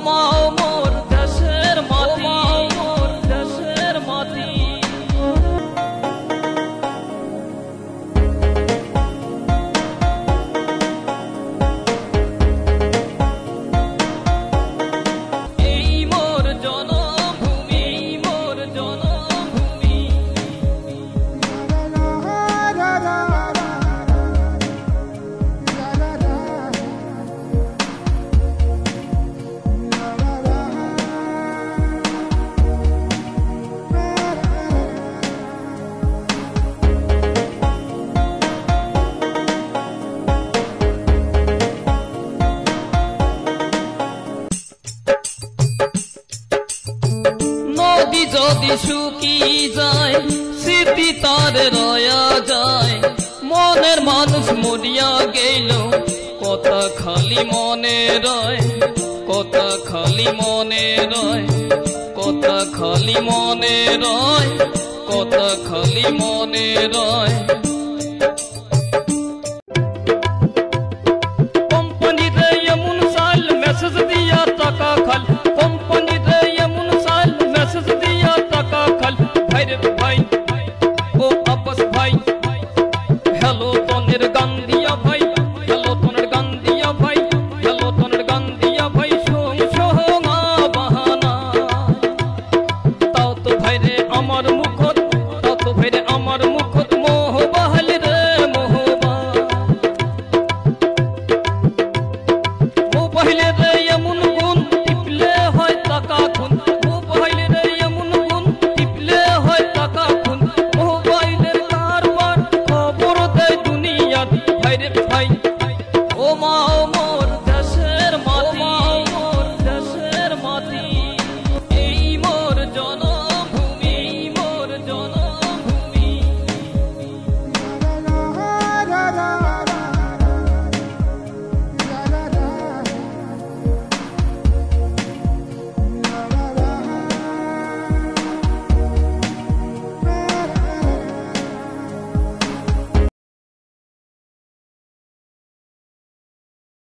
more. যদি শুকিয়ে যায়, স্মৃতি তার রয়া যায়। মনের মানুষ মরিয়া গেল, কথা খালি মনে রয়, কথা খালি মনে রয়, কথা খালি মনে রয়, কথা খালি মনে রয়। ভয়